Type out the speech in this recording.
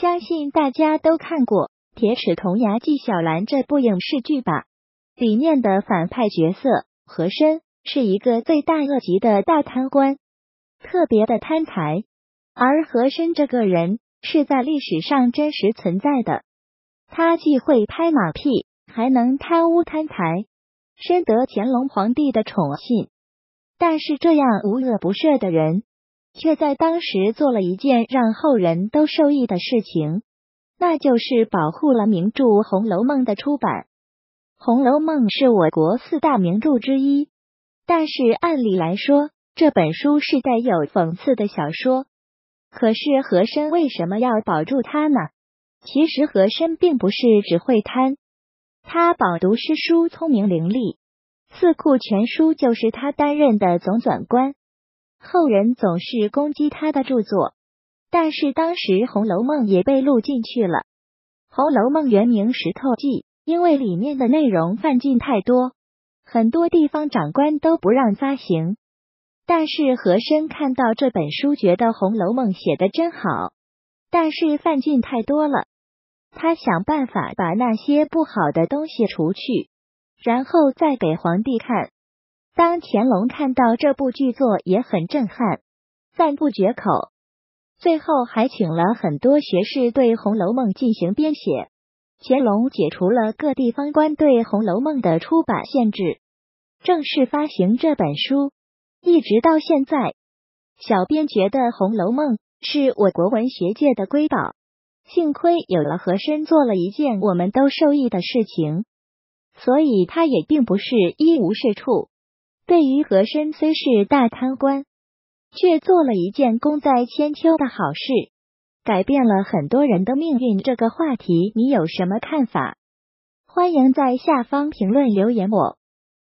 相信大家都看过《铁齿铜牙纪晓岚》这部影视剧吧？里面的反派角色和珅是一个罪大恶极的大贪官，特别的贪财。而和珅这个人是在历史上真实存在的，他既会拍马屁，还能贪污贪财，深得乾隆皇帝的宠信。但是这样无恶不赦的人。却在当时做了一件让后人都受益的事情，那就是保护了名著《红楼梦》的出版。《红楼梦》是我国四大名著之一，但是按理来说，这本书是带有讽刺的小说。可是和珅为什么要保住它呢？其实和珅并不是只会贪，他饱读诗书，聪明伶俐，《四库全书》就是他担任的总纂官。后人总是攻击他的著作，但是当时《红楼梦》也被录进去了。《红楼梦》原名《石头记》，因为里面的内容犯禁太多，很多地方长官都不让发行。但是和珅看到这本书，觉得《红楼梦》写的真好，但是犯禁太多了，他想办法把那些不好的东西除去，然后再给皇帝看。当乾隆看到这部剧作，也很震撼，赞不绝口。最后还请了很多学士对《红楼梦》进行编写。乾隆解除了各地方官对《红楼梦》的出版限制，正式发行这本书，一直到现在。小编觉得《红楼梦》是我国文学界的瑰宝，幸亏有了和珅做了一件我们都受益的事情，所以他也并不是一无是处。对于和珅虽是大贪官，却做了一件功在千秋的好事，改变了很多人的命运。这个话题你有什么看法？欢迎在下方评论留言我。